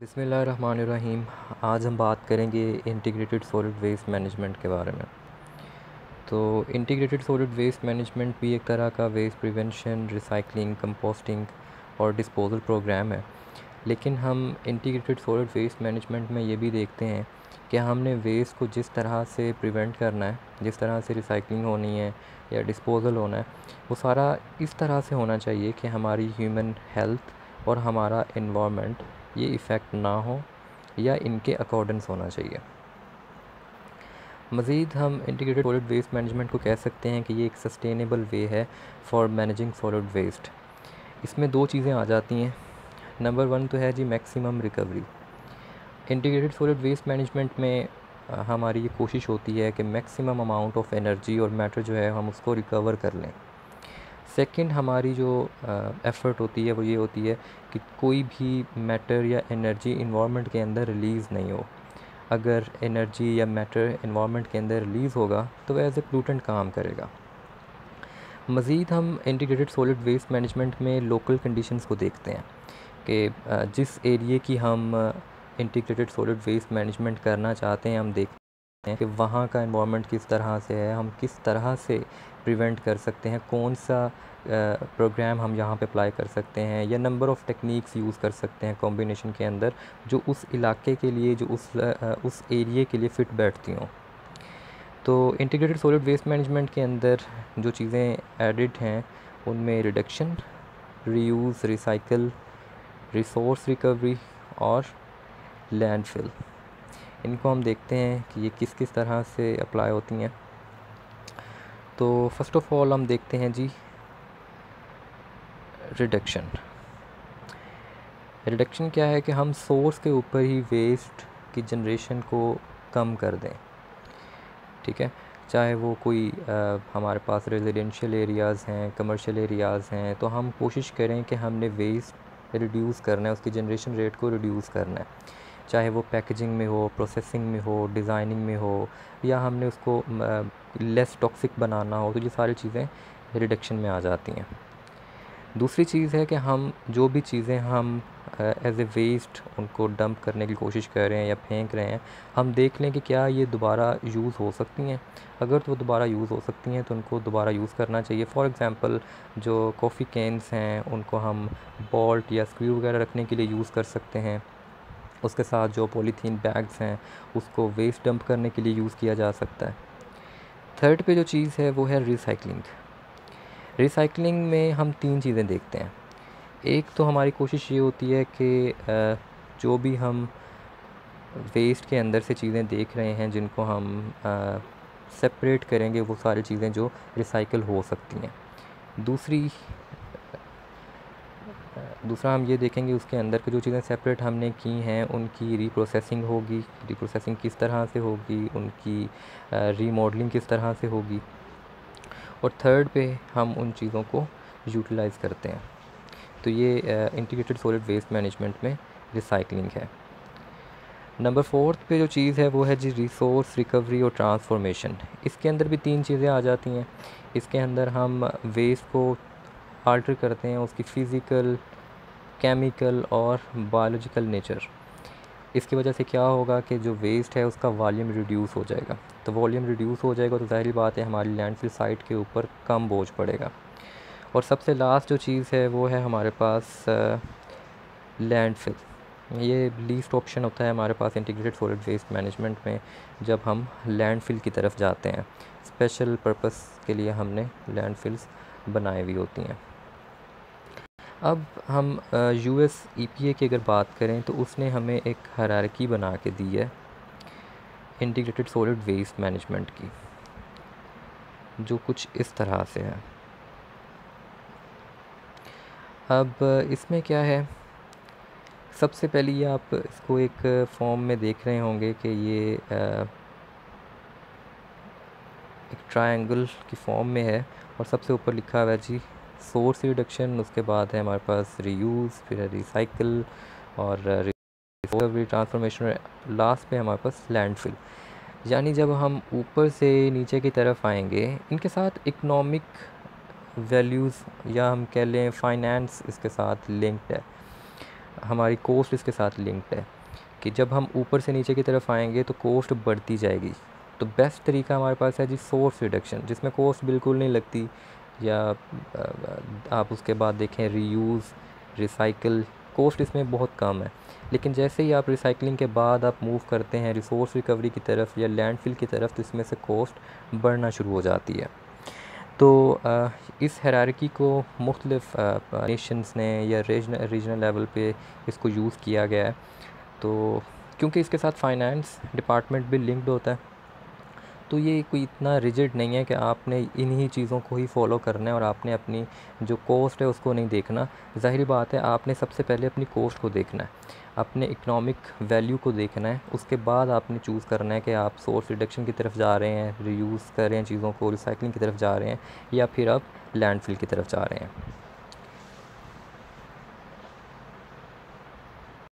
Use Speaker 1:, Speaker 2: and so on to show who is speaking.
Speaker 1: बिसमीम आज हम बात करेंगे इंटीग्रेटेड सॉलिड वेस्ट मैनेजमेंट के बारे में। तो इंटीग्रेटेड सॉलिड वेस्ट मैनेजमेंट भी एक तरह का वेस्ट प्रिवेंशन रिसाइकलिंग कंपोस्टिंग और डिस्पोजल प्रोग्राम है। लेकिन हम इंटीग्रेटेड सॉलिड वेस्ट मैनेजमेंट में ये भी देखते हैं कि हमने वेस्ट को जिस तरह से प्रिवेंट करना है, जिस तरह से रिसाइकलिंग होनी है या डिस्पोज़ल होना है, वो सारा इस तरह से होना चाहिए कि हमारी ह्यूमन हेल्थ और हमारा इन्वामेंट ये इफ़ेक्ट ना हो या इनके अकॉर्डेंस होना चाहिए। मज़ीद हम इंटीग्रेटेड सॉलिड वेस्ट मैनेजमेंट को कह सकते हैं कि ये एक सस्टेनेबल वे है फॉर मैनेजिंग सॉलिड वेस्ट इसमें दो चीज़ें आ जाती हैं। नंबर वन तो है जी maximum recovery integrated solid waste management में हमारी ये कोशिश होती है कि मैक्सिमम अमाउंट ऑफ़ एनर्जी और मैटर जो है हम उसको रिकवर कर लें। सेकंड हमारी जो एफ़र्ट होती है वो ये होती है कि कोई भी मैटर या एनर्जी इन्वामेंट के अंदर रिलीज़ नहीं हो। अगर एनर्जी या मैटर इन्वामेंट के अंदर रिलीज़ होगा तो वह एज ए प्लूटेंट काम करेगा। मज़ीद हम इंटीग्रेटेड सॉलिड वेस्ट मैनेजमेंट में लोकल कंडीशंस को देखते हैं कि जिस एरिए की हम इंटीग्रेटेड सॉलिड वेस्ट मैनेजमेंट करना चाहते हैं, हम देखते हैं कि वहाँ का इन्वामेंट किस तरह से है, हम किस तरह से प्रिवेंट कर सकते हैं, कौन सा प्रोग्राम हम यहाँ पे अप्लाई कर सकते हैं या नंबर ऑफ़ टेक्निक्स यूज़ कर सकते हैं कॉम्बिनेशन के अंदर जो उस इलाके के लिए, जो उस उस एरिए के लिए फ़िट बैठती हों। तो इंटीग्रेटेड सॉलिड वेस्ट मैनेजमेंट के अंदर जो चीज़ें एडिड हैं, उनमें reduction reuse recycle resource recovery और लैंडफिल इनको हम देखते हैं कि ये किस किस तरह से अप्लाई होती हैं। तो फ़र्स्ट ऑफ़ ऑल हम देखते हैं जी रिडक्शन रिडक्शन क्या है कि हम सोर्स के ऊपर ही वेस्ट की जनरेशन को कम कर दें। ठीक है? चाहे वो कोई आ, हमारे पास रेजिडेंशियल एरियाज़ हैं कमर्शियल एरियाज़ हैं तो हम कोशिश करें कि हमने वेस्ट रिड्यूस करना है उसकी जनरेशन रेट को रिड्यूस करना है। चाहे वो पैकेजिंग में हो प्रोसेसिंग में हो डिज़ाइनिंग में हो, या हमने उसको लेस टॉक्सिक बनाना हो तो ये सारी चीज़ें रिडक्शन में आ जाती हैं। दूसरी चीज़ है कि हम जो भी चीज़ें हम एज ए वेस्ट उनको डंप करने की कोशिश कर रहे हैं या फेंक रहे हैं, हम देख लें कि क्या ये दोबारा यूज़ हो सकती हैं। अगर तो दोबारा यूज़ हो सकती हैं तो उनको दोबारा यूज़ करना चाहिए। फॉर एग्ज़ाम्पल जो कॉफ़ी कैंस हैं, उनको हम बॉल्ट या स्क्रू वगैरह रखने के लिए यूज़ कर सकते हैं। उसके साथ जो पॉलीथीन बैग्स हैं, उसको वेस्ट डंप करने के लिए यूज़ किया जा सकता है। थर्ड पे जो चीज़ है, वो है रिसाइकलिंग रिसाइकलिंग में हम तीन चीज़ें देखते हैं। एक तो हमारी कोशिश ये होती है कि जो भी हम वेस्ट के अंदर से चीज़ें देख रहे हैं, जिनको हम सेपरेट करेंगे, वो सारी चीज़ें जो रिसाइकल हो सकती हैं। दूसरी दूसरा हम ये देखेंगे उसके अंदर की जो चीज़ें सेपरेट हमने की हैं, उनकी रीप्रोसेसिंग होगी। रीप्रोसेसिंग किस तरह से होगी? उनकी रीमॉडलिंग किस तरह से होगी? और थर्ड पे हम उन चीज़ों को यूटिलाइज़ करते हैं। तो ये इंटीग्रेटेड सॉलिड वेस्ट मैनेजमेंट में रिसाइकलिंग है। नंबर फोर्थ पे जो चीज़ है वो है जी रिसोर्स रिकवरी और ट्रांसफॉर्मेशन इसके अंदर भी तीन चीज़ें आ जाती हैं। इसके अंदर हम वेस्ट को आल्टर करते हैं, उसकी फ़िज़िकल केमिकल और बायोलॉजिकल नेचर इसकी वजह से क्या होगा कि जो वेस्ट है उसका वॉल्यूम रिड्यूस हो जाएगा. तो वॉल्यूम रिड्यूस हो जाएगा तो ज़ाहिर बात है हमारी लैंडफिल साइट के ऊपर कम बोझ पड़ेगा. और सबसे लास्ट जो चीज़ है वो है हमारे पास लैंडफिल ये लीस्ट ऑप्शन होता है हमारे पास इंटीग्रेटेड सॉलिड वेस्ट मैनेजमेंट में जब हम लैंडफिल की तरफ़ जाते हैं. स्पेशल पर्पस के लिए हमने लैंडफिल्स बनाई हुई होती हैं. अब हम U S E P A की अगर बात करें तो उसने हमें एक हरारकी बना के दी है इंटीग्रेटेड सॉलिड वेस्ट मैनेजमेंट की, जो कुछ इस तरह से है। अब इसमें क्या है? सबसे पहले ये आप इसको एक फॉर्म में देख रहे होंगे कि ये एक ट्रायंगल की फॉर्म में है और सबसे ऊपर लिखा हुआ है जी सोर्स रिडक्शन, उसके बाद है हमारे पास रीयूज़ फिर है रिसाइकल और रिकवरी ट्रांसफॉर्मेशन लास्ट पे हमारे पास लैंडफिल यानी जब हम ऊपर से नीचे की तरफ़ आएँगे, इनके साथ इकनॉमिक वैल्यूज़ या हम कह लें फाइनेंस इसके साथ लिंक्ड है। हमारी कोस्ट इसके साथ लिंक्ड है कि जब हम ऊपर से नीचे की तरफ़ आएँगे तो कोस्ट बढ़ती जाएगी। तो बेस्ट तरीका हमारे पास है जी सोर्स रिडक्शन जिसमें कोस्ट बिल्कुल नहीं लगती। या आप उसके बाद देखें रीयूज़ रिसाइकल कोस्ट इसमें बहुत कम है। लेकिन जैसे ही आप रिसाइकलिंग के बाद आप मूव करते हैं रिसोर्स रिकवरी की तरफ़ या लैंडफिल की तरफ़ तो इसमें से कोस्ट बढ़ना शुरू हो जाती है। तो इस हरारकी को मुख्तलिफ़ नेशंस ने या रीजनल रीजनल लेवल पे इसको यूज़ किया गया है। तो क्योंकि इसके साथ फाइनेंस डिपार्टमेंट भी लिंक्ड होता है तो ये कोई इतना रिजिड नहीं है कि आपने इन्हीं चीज़ों को ही फॉलो करना है और आपने अपनी जो कोस्ट है उसको नहीं देखना। ज़ाहिर बात है, आपने सबसे पहले अपनी कोस्ट को देखना है, अपने इकनॉमिक वैल्यू को देखना है, उसके बाद आपने चूज़ करना है कि आप सोर्स रिडक्शन की तरफ़ जा रहे हैं रीयूज़ कर रहे हैं चीज़ों को रिसाइकलिंग की तरफ़ जा रहे हैं या फिर आप लैंडफिल की तरफ़ जा रहे हैं।